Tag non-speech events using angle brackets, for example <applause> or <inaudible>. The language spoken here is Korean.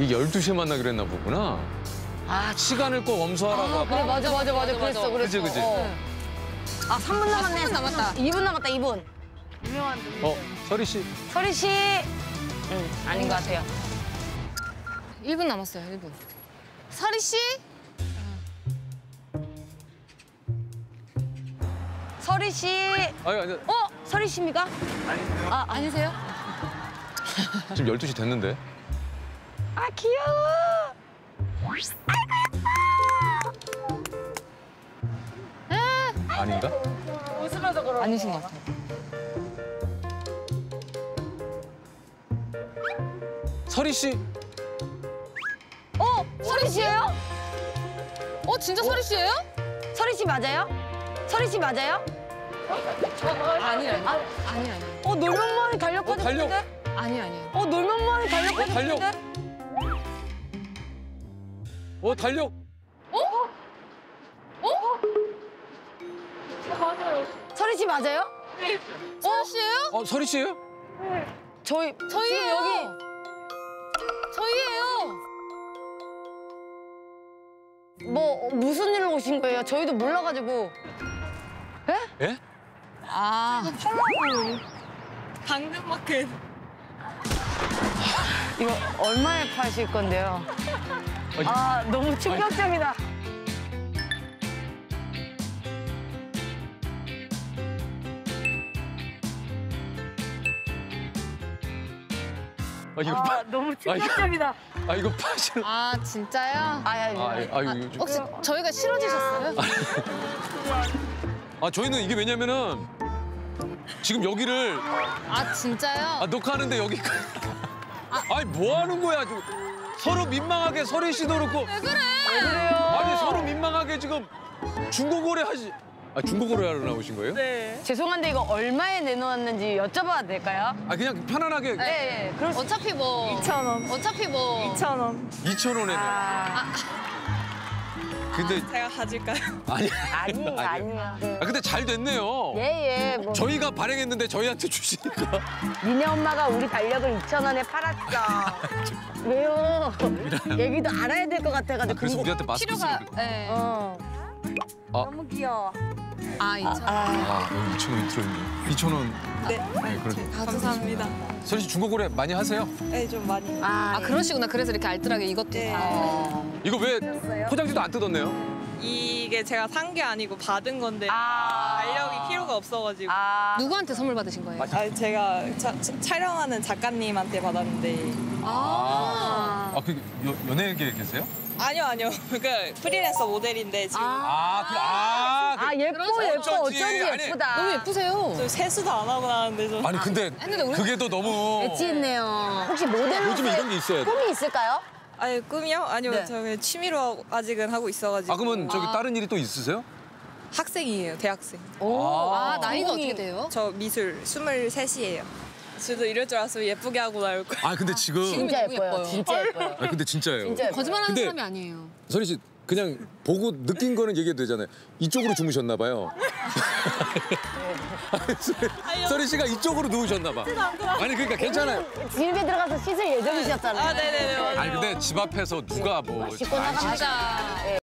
이게 12시에 만나기로 했나 보구나. 아, 시간을 꼭 엄수하라고 아, 그래. 맞아, 맞아, 맞아. 그랬어, 그랬어. 그지, 그지? 어. 아, 3분 남았네. 3분 남았다. 2분 남았다, 2분. 어, 서리 씨. 서리 씨. 응, 아닌 것 같아요. 1분 남았어요, 1분. 서리 씨? 서리 씨. 아니, 아니, 어? 서리 씨입니까? 아, 아니세요? 지금 12시 됐는데. 아, 귀여워. 아닌가? 아니신 것 같아요. 서리 씨. 어? 서리 씨예요? 어, 진짜 서리 씨예요? 서리 씨 맞아요? 서리 씨 맞아요? 아니, 아니. 아, 아니, 아니. 어, 놀면 뭐하니 달력 어, 달력. 빠졌는데? 아니, 아니. 어, 놀면 뭐하니 달력 어, 달력. 빠 졌는데? 어, 달력. 서리 씨 맞아요? 서리 씨예요? 어, 서리 씨예요? 저희, 저희예요. 지금 여기. 저희예요. 뭐, 어, 무슨 일로 오신 거예요? 저희도 몰라가지고. 예? 아, 당근마켓 이거 얼마에 파실 건데요? 아, 너무 충격적이다. 아, 이거 아, 파, 너무 충격적이다. 아, 이거 파시는. 아, 진짜요? 아, 아, 아, 예. 아, 이거 좀. 혹시 저희가 싫어지셨어요? 아, 저희는 이게 왜냐면은 지금 여기를 아, 진짜요? 아, 녹화하는데 여기. 아니, 뭐 하는 거야, 지금. 서로 민망하게 서리 씨도 그렇고. 왜 그래? 그래요? 아니, 서로 민망하게 지금 중고거래 하시. 아, 중고거래 하러 나오신 거예요? 네 죄송한데 이거 얼마에 내놓았는지 여쭤봐도 될까요? 아, 그냥 편안하게 네, 네. 그럴 수... 어차피 뭐. 2,000원 어차피 뭐. 2,000원 2,000원에. 아, 근데 제가 가질까요? 아니. 아니에요, 아니에요. 아, 근데 잘 됐네요. 예, 예. 뭐. 저희가 발행했는데 저희한테 주시니까. 니네 엄마가 우리 달력을 2,000원에 팔았어. <laughs> 왜요? 얘기도 알아야 될 것 같아가지고. 그래서 궁금- 우리한테 마스크 필요가. 쓰고. 네. 어. 아. 너무 귀여워. 아, 2천. 아, 여기 2,000원 들어있네. 2,000원. 네 네, 그래도. 감사합니다 서리 씨 중고거래 많이 하세요? 네 좀 많이 아, 아, 그러시구나. 그래서 이렇게 알뜰하게 이것도. 네. 다. 어. 이거 왜 포장지도 안 뜯었네요? 이게 제가 산 게 아니고 받은 건데 아. 달력이 필요가 없어가지고 아. 누구한테 선물 받으신 거예요? 아, 제가 차- 차- 촬영하는 작가님한테 받았는데 아. 아, 그 여, 연예계 계세요? 아니요 아니요 <laughs> 그러니까 프리랜서 모델인데 지금 아, 그, 아, 그, 아, 예뻐, 예뻐. 어쩐지. 아니, 예쁘다. 너무 예쁘세요. 저 세수도 안 하고 나왔는데 좀 아니 근데 우리- 그게 또 너무 엣지했네요. 혹시 모델로 요즘에 이런 게 있어야 돼. 꿈이 있을까요? 아니 꿈이요? 아니요 네. 저 그냥 취미로 하고- 아직은 하고 있어가지고 아 그러면 저기 아. 다른 일이 또 있으세요? 학생이에요 대학생 오. 아, 나이가 전공이- 어떻게 돼요? 저 미술 23이에요 저도 이럴 줄 알았으면 예쁘게 하고 나올 거예요 아 근데 지금 진짜. 예뻐요. 진짜 예뻐요. 아 근데 진짜예요. 진짜 예뻐요. 거짓말하는 근데- 사람이 아니에요. 서리 씨 그냥 보고 느낀 거는 얘기해도 되잖아요. 이쪽으로 주무셨나 봐요. 서리 씨가 이쪽으로 누우셨나 봐. 아니 그러니까 괜찮아요. 집에 들어가서 씻을 예정이셨잖아요. 아 네네네 맞아요 아니 근데 집 앞에서 누가 뭐 씻고 나가면 진짜.